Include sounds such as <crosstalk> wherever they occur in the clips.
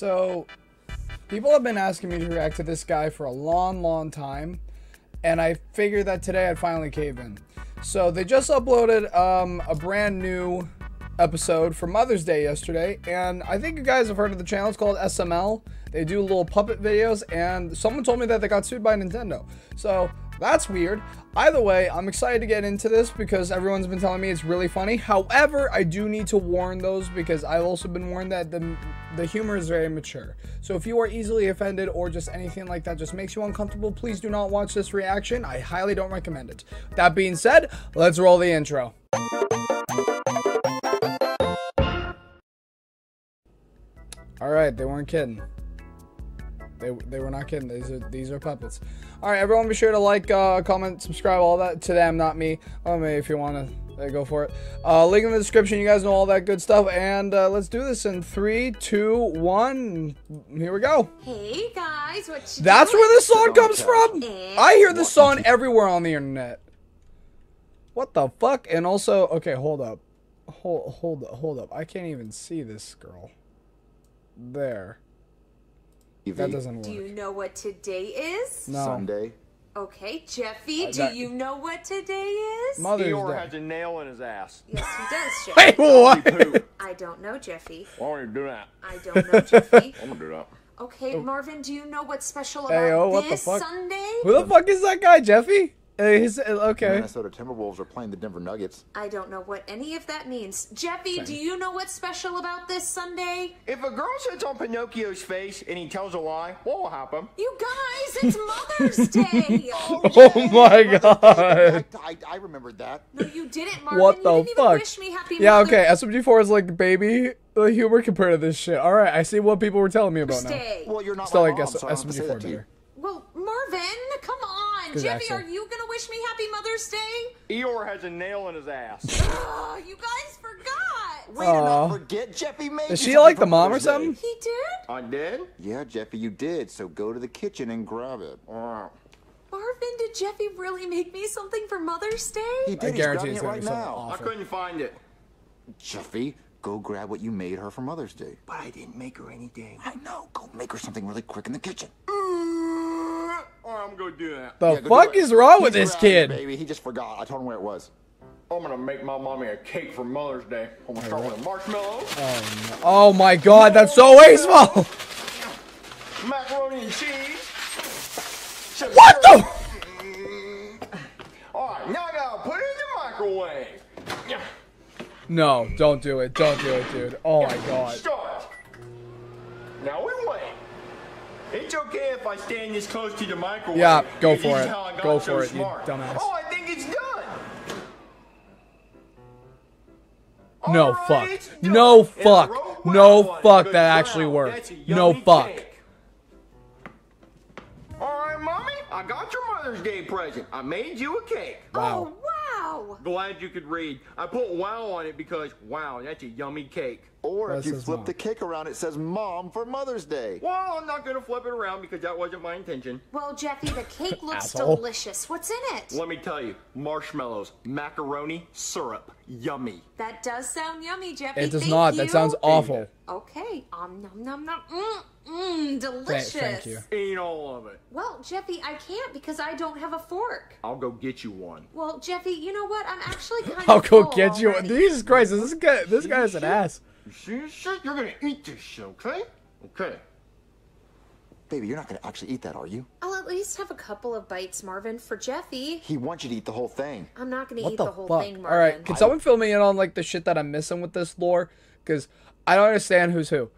So, people have been asking me to react to this guy for a long, long time, and I figured that today I'd finally cave in. So, they just uploaded um, a brand new episode for Mother's Day yesterday, and I think you guys have heard of the channel. It's called SML. They do little puppet videos, and someone told me that they got sued by Nintendo. So, that's weird. Either way, I'm excited to get into this because everyone's been telling me it's really funny. However, I do need to warn those because I've also been warned that the, the humor is very mature. So if you are easily offended or just anything like that just makes you uncomfortable, please do not watch this reaction. I highly don't recommend it. That being said, let's roll the intro. Alright, they weren't kidding. They, they were not kidding. These are these are puppets. All right, everyone, be sure to like, uh, comment, subscribe, all that to them, not me. Oh, me if you want to uh, go for it. Uh, link in the description. You guys know all that good stuff. And uh, let's do this in three, two, one. Here we go. Hey guys, what you That's doing? where this song comes from. I hear this song everywhere on the internet. What the fuck? And also, okay, hold up, hold, hold up, hold up. I can't even see this girl. There. That doesn't Do you know what today is? No. Sunday. Okay, Jeffy, Uh, do that- you know what today is? Mother's Eeyore Day. has a nail in his ass. yes, he does, <laughs> Jeffy. Wait, what? I don't know, Jeffy. Why don't you do that? I don't know, Jeffy. <laughs> I'm gonna do that. Okay, Marvin, do you know what's special about Hey, oh, what the this fuck? Sunday? Who the fuck is that guy, Jeffy? He's, okay. Minnesota Timberwolves are playing the Denver Nuggets. I don't know what any of that means. Jeffy, do you know what's special about this Sunday? If a girl sits on Pinocchio's face and he tells a lie, what will happen? You guys, it's Mother's <laughs> Day. Oh my god. I, I, I remembered that. No, you didn't, Marvin. What you the didn't even fuck? wish me happy Yeah, Mother's okay. SMG4 is like baby uh, humor compared to this shit. All right, I see what people were telling me about now. Day. Well, you're not Still, my I guess so I don't have to say SMG4 that to you. better. Well, Marvin, come on. 'Cause Jeffy, accent. are you gonna wish me happy Mother's Day? Eeyore has a nail in his ass. Ugh, <laughs> ah, you guys forgot. We did Aw. not forget Jeffy made Is she like the for mom or Mother's Day. something? He did? I did? Yeah, Jeffy, you did. So go to the kitchen and grab it. Wow. Marvin, did Jeffy really make me something for Mother's Day? He did. He's guarantee grabbing it's it right be something now. I couldn't find it. Jeffy, go grab what you made her for Mother's Day. But I didn't make her anything. I know. Go make her something really quick in the kitchen. Mm. Alright, I'm gonna do that. The Yeah, go fuck is it. is wrong with He's this grabbing it, kid? Baby, he just forgot. I told him where it was. I'm gonna make my mommy a cake for Mother's Day. I'm gonna start with marshmallows, oh, oh my god, that's so wasteful. macaroni and cheese. some What the? Alright, now I gotta put it in the microwave. No, don't do it. Don't do it, dude. Oh my god. Start. Now we wait. It's okay if I stand this close to the microwave. Yeah, go for it. Go so for it, you dumbass. Oh, I think it's done. No Alright, fuck. done. No fuck. No fuck that actually worked. No fuck. cake. Alright, mommy, I got your Mother's Day present. I made you a cake. Wow. Oh, wow. Glad you could read. I put wow on it because wow, that's a yummy cake. Or That if you flip mom. the cake around, it says Mom for Mother's Day. Well, I'm not gonna flip it around because that wasn't my intention. Well, Jeffy, the cake <laughs> looks delicious. What's in it? Let me tell you, marshmallows, macaroni, syrup, yummy. That does sound yummy, Jeffy. It does Thank not. You. That sounds awful. Okay. Um, nom nom nom. Mmm, mmm, delicious. thank you. Eat all of it. Well, Jeffy, I can't because I don't have a fork. I'll go get you one. Well, Jeffy, you know what? I'm actually <laughs> kind of. I'll go full get you. already. Jesus Christ, this guy. This guy is an ass. You see this shit? You're gonna eat this shit, okay? Okay. Baby, you're not going to actually eat that, are you? I'll at least have a couple of bites, Marvin, for Jeffy. He wants you to eat the whole thing. I'm not gonna What eat the, the, whole fuck? thing, Marvin. right, can someone fill me in on like the shit that I'm missing with this lore? Because I don't understand who's who.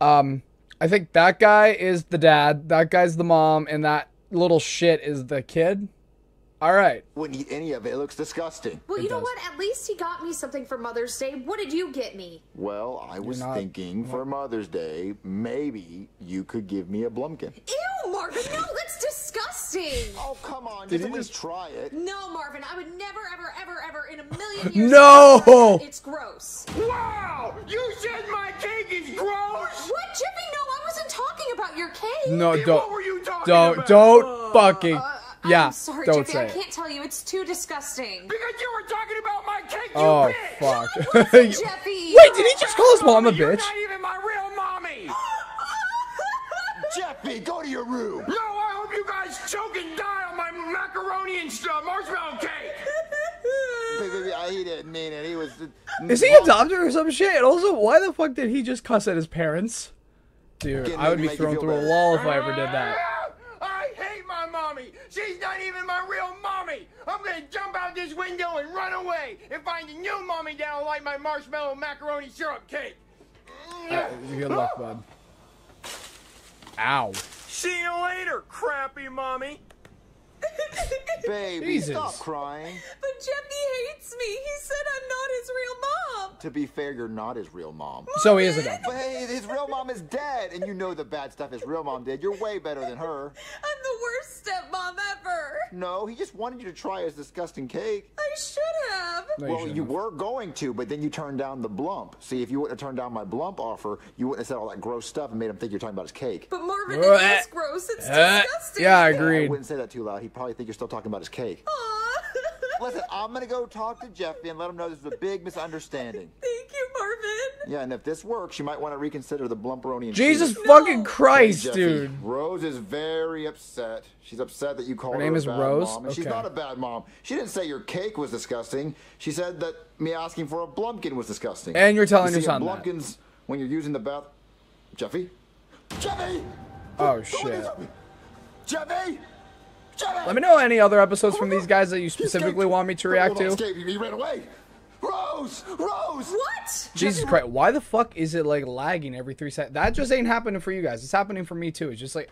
Um, I think that guy is the dad, that guy's the mom, and that little shit is the kid. All right. Wouldn't eat any of it. It looks disgusting. Well, It you know does. what? At least he got me something for Mother's Day. What did you get me? Well, I was not- thinking for Mother's Day, maybe you could give me a Blumpkin. Ew, Marvin, no, that's disgusting. <laughs> Oh, come on. Did Just he at least just- try it. No, Marvin, I would never, ever, ever, ever in a million years. No! It's gross. Wow! You said my cake is gross! What, Jeffy? No, I wasn't talking about your cake. No, don't. what were you talking don't. about? Don't fucking. Uh, yeah. I'm sorry, don't Jeffy. say I can't tell you. It's too disgusting. Because you were talking about my cake, you Oh bitch! fuck. <laughs> Jeffy. Wait, did he just call his mom a You're bitch? not even my real mommy! <laughs> Jeffy, go to your room. No, I hope you guys choke and die on my macaroni and uh, marshmallow cake. <laughs> Baby, baby, I- he didn't mean it. He was. Is he adopted or some shit? And also, why the fuck did he just cuss at his parents? Dude, I would be thrown feel through a wall if I ever did that. I hate my mommy. She's not even my real mommy. I'm gonna jump out this window and run away and find a new mommy that'll like my marshmallow macaroni syrup cake. Uh, Good luck, bud. Ow. See you later, crappy mommy. Baby, Jesus. stop crying. But Jeffy hates me. He said I'm not his real mom. To be fair, you're not his real mom. So he is adopted. But hey, his real mom is dead, and you know the bad stuff his real mom did. You're way better than her. I'm the worst stepmom ever. No, he just wanted you to try his disgusting cake. I should have. No, Well, shouldn't you have. were going to, but then you turned down the blump. See, if you wouldn't have turned down my blump offer, you wouldn't have said all that gross stuff and made him think you're talking about his cake. But Marvin, Uh, it is gross. It's Uh, disgusting. yeah, I I wouldn't say that too loud. He'd probably think you're still talking about his cake. Aw. <laughs> Listen, I'm gonna go talk to Jeffy and let him know this is a big misunderstanding. Thank you, Marvin. Yeah, and if this works, you might want to reconsider the Blumperonian. Jesus cheese. fucking No. Christ, Jeffy, dude. Rose is very upset. She's upset that you called her, name a is bad Rose? mom, and she's not a bad mom. She didn't say your cake was disgusting. She said that me asking for a blumpkin was disgusting. And you're telling you your see, son a that. When you're using the bath. Jeffy, Jeffy. Oh, Don't shit. Jeffy, Jeffy. Let me know any other episodes from these guys that you specifically want me to react to. Escape. He ran away. Rose, Rose. What? Jesus Christ, why the fuck is it like lagging every three seconds? That just ain't happening for you guys. It's happening for me too. It's just like,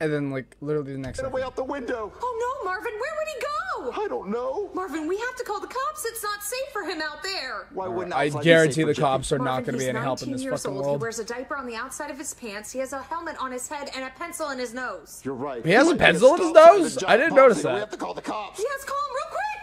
and then like literally the next. Ran away Second. out the window. Oh no, Marvin, where would he go? I don't know. Marvin, we have to call the cops. It's not safe for him out there. Why wouldn't I outside be guarantee the cops are not going to be any help in 19 this years fucking old. world. He wears a diaper on the outside of his pants. He has a helmet on his head and a pencil in his nose. You're right. He has a pencil in his stop sign of nose? I didn't notice that. We have to call the cops. Yes, call him real quick.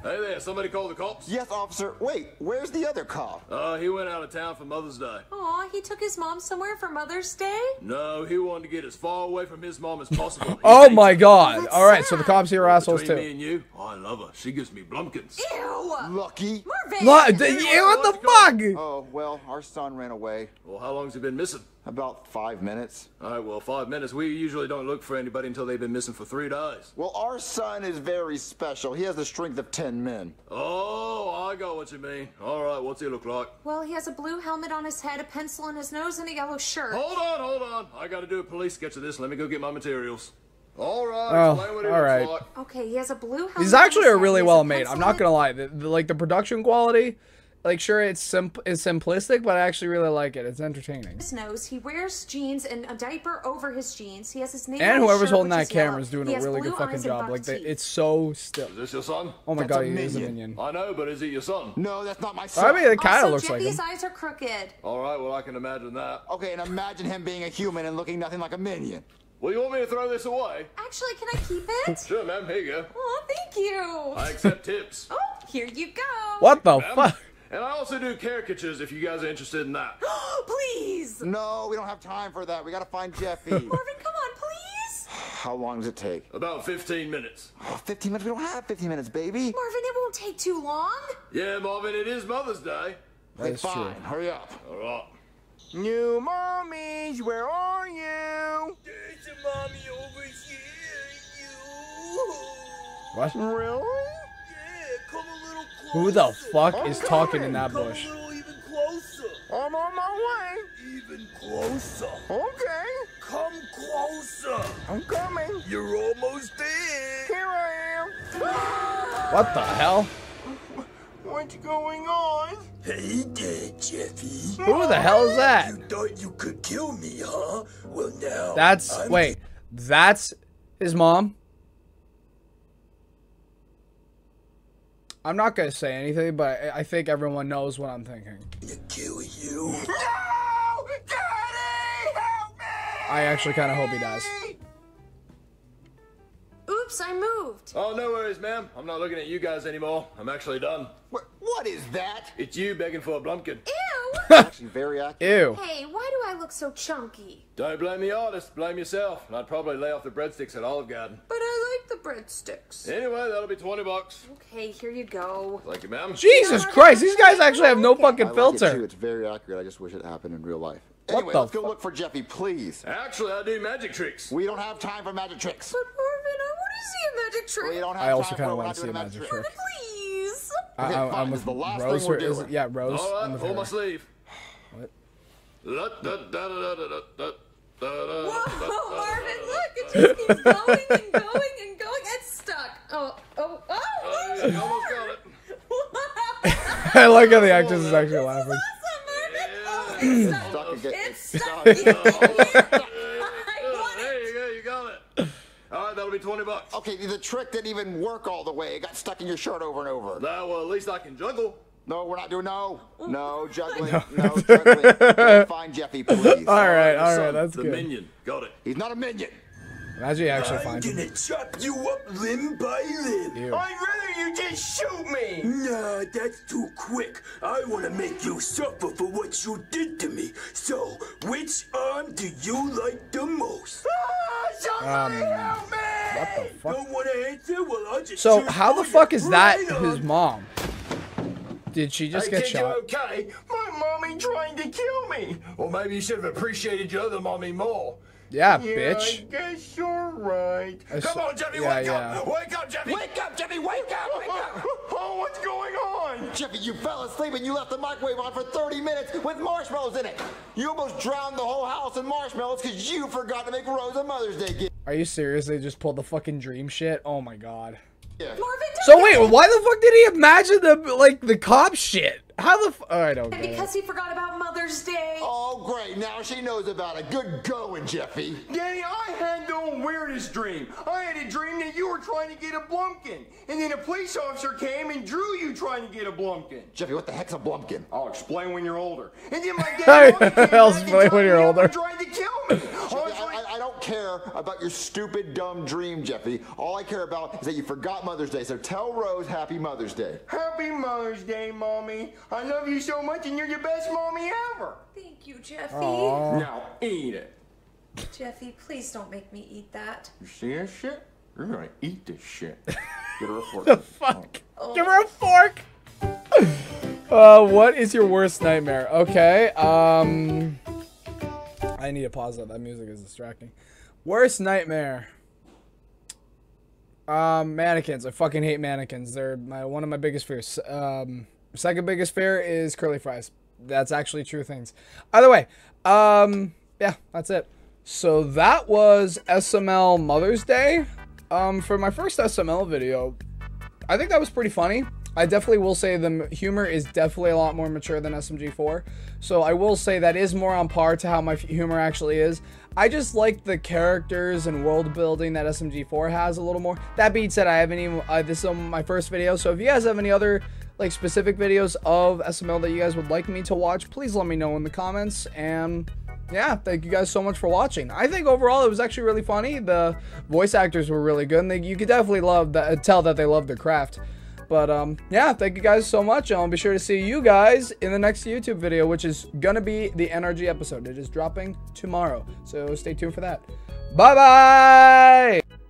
Hey there, somebody call the cops? Yes, officer. Wait, where's the other cop? Uh, he went out of town for Mother's Day. Aw, he took his mom somewhere for Mother's Day? No, he wanted to get as far away from his mom as possible. <laughs> Oh my god! That's All right, so the cops here are assholes Between me and you, I love her. She gives me blumpkins. Ew! Lucky. Marvin! What? the- yeah, what the fuck? Oh, well, our son ran away. Well, how long's he been missing? About five minutes. All right, well, five minutes. We usually don't look for anybody until they've been missing for three days. Well, our son is very special. He has the strength of ten men. Oh, I got what you mean. All right, what's he look like? Well, he has a blue helmet on his head, a pencil in his nose, and a yellow shirt. Hold on, hold on. I got to do a police sketch of this. Let me go get my materials. All right, Oh, explain what he all looks right. like. Okay, he has a blue helmet. These actually are really He has a well made. I'm not gonna lie. The, the- like the production quality, like sure it's simp it's simplistic, but I actually really like it. It's entertaining. his nose. He wears jeans and a diaper over his jeans. He has his name. And whoever's shirt, holding which that is yellow. camera is doing a really good fucking job. Like the, teeth. it's so still. Is this your son? Oh my That's god, a he is a minion. minion. I know, but is it your son? No, that's not my son. I mean, it kind of also, looks like Jeffy's him. eyes are crooked. All right, well, I can imagine that. Okay, and imagine him being a human and looking nothing like a minion. Well, you want me to throw this away? Actually, can I keep it? <laughs> Sure, ma'am. Here you go. oh, thank you. I accept tips. Oh, here you go. What the fuck? And I also do caricatures if you guys are interested in that. <gasps> Please. No, we don't have time for that. We gotta find Jeffy. <laughs> Marvin, come on, please. <sighs> How long does it take? About 15 minutes. <sighs> Oh, 15 minutes? We don't have 15 minutes, baby. Marvin, it won't take too long. Yeah, Marvin, it is Mother's Day. Okay, That's fine. true. Hurry up. All right. New mommies, where are you? There's a mommy over here, you. What? Really? Yeah, come a little closer. Who the fuck is talking in that Come bush? a little even closer. I'm on my way. Even closer. Okay, Come closer. I'm coming. You're almost there. Here I am. What the hell? What's going on? Hey there, Jeffy. Who the hell is that? You thought you could kill me, huh? Well, now. That's I'm wait. That's his mom. I'm not gonna say anything, but I- I think everyone knows what I'm thinking. gonna kill you. No! Daddy! Help me! I actually kind of hope he dies. Oops, I moved. Oh, no worries, ma'am. I'm not looking at you guys anymore. I'm actually done. What, what is that? It's you begging for a blumpkin. Ew. Actually, very accurate. Ew. hey, why do I look so chunky? Don't blame the artist, blame yourself. And I'd probably lay off the breadsticks at Olive Garden. But I like the breadsticks. Anyway, that'll be 20 bucks. Okay, here you go. Thank you, ma'am. Jesus Christ, these guys actually have no fucking I like it too. filter. It's very accurate. I just wish it happened in real life. Anyway, let's go look for Jeffy, please. Actually, I do magic tricks. We don't have time for magic tricks. But Marvin, I want to see a magic trick. We don't have I also time kinda for wanna not see doing a magic trick. Please. I, Okay, I, fine, I'm this with the last Rose. thing we're or is yeah, Rose. All I'm right, with hold my sleeve. Whoa, Marvin, look, it just keeps going and going and going. It's stuck. Oh, oh, Uh, oh. you almost got it. I like how the actress is actually laughing. Awesome, Marvin. Oh, it's stuck. Stuck again. It's It's stuck. stuck. I want There you go, you got it. All right, that'll be 20 bucks. Okay, the trick didn't even work all the way. It got stuck in your shirt over and over. Now, well, at least I can juggle. No, we're not doing no. No <laughs> juggling. No, juggling. <laughs> Find Jeffy, please. All right, all Son, right, that's the good. minion. Got it. He's not a minion. Imagine you actually I'm find him. gonna chop you up limb by limb. Ew. I'd rather you just shoot me. Nah, that's too quick. I wanna make you suffer for what you did to me. So, which arm do you like the most? Ah, somebody Um, help me! What the fuck? Don't wanna answer? Well, I'll just So how the fuck you is that right his mom? Did she just Hey, get kid, you shot? okay? My mommy trying to kill me. Well, maybe you should have appreciated your other mommy more. Yeah, Yeah, bitch. I guess you're right. I Come on, Jeffy, yeah, wake yeah. up! Wake up, Jeffy! Wake up, Jeffy! Wake up! Wake up! <laughs> Oh, what's going on? Jeffy, you fell asleep and you left the microwave on for 30 minutes with marshmallows in it. You almost drowned the whole house in marshmallows because you forgot to make Rose a Mother's Day gift. Are you serious? They just pulled the fucking dream shit? Oh my god. Marvin, So wait, it. why the fuck did he imagine the like the cop shit? How the? F- oh, I don't get it. Because he forgot about Mother's Day. Oh, great. Now she knows about it. Good going, Jeffy. Danny, I had the weirdest dream. I had a dream that you were trying to get a blumpkin, and then a police officer came and drew you trying to get a blumpkin. Jeffy, what the heck's a blumpkin? I'll explain when you're older. And then my Hey, <laughs> dad mommy came I'll explain when you're older. and tried to kill me. <laughs> care about your stupid, dumb dream, Jeffy. All I care about is that you forgot Mother's Day. So tell Rose Happy Mother's Day. Happy Mother's Day, Mommy. I love you so much, and you're the best mommy ever. Thank you, Jeffy. Now eat it. Jeffy, please don't make me eat that. You see this shit? You're gonna eat this shit. <laughs> Get her a fork. the Fuck. Give her a fork. <sighs> Uh, what is your worst nightmare? Okay. Um, I need to pause that. That music is distracting. Worst nightmare. Um, mannequins. I fucking hate mannequins. They're my one of my biggest fears. Um, second biggest fear is curly fries. That's actually true things. Either way, um, yeah, that's it. So that was SML Mother's Day. Um, for my first SML video, I think that was pretty funny. I definitely will say the humor is definitely a lot more mature than SMG4. So I will say that is more on par to how my humor actually is. I just like the characters and world building that SMG4 has a little more. That being said, I haven't even uh, this is my first video. So if you guys have any other like specific videos of SML that you guys would like me to watch, please let me know in the comments. And yeah, thank you guys so much for watching. I think overall it was actually really funny. The voice actors were really good, and they, you could definitely love that, tell that they love their craft. But um, yeah, thank you guys so much. I'll be sure to see you guys in the next YouTube video, which is gonna be the NRG episode. It is dropping tomorrow, so stay tuned for that. Bye bye.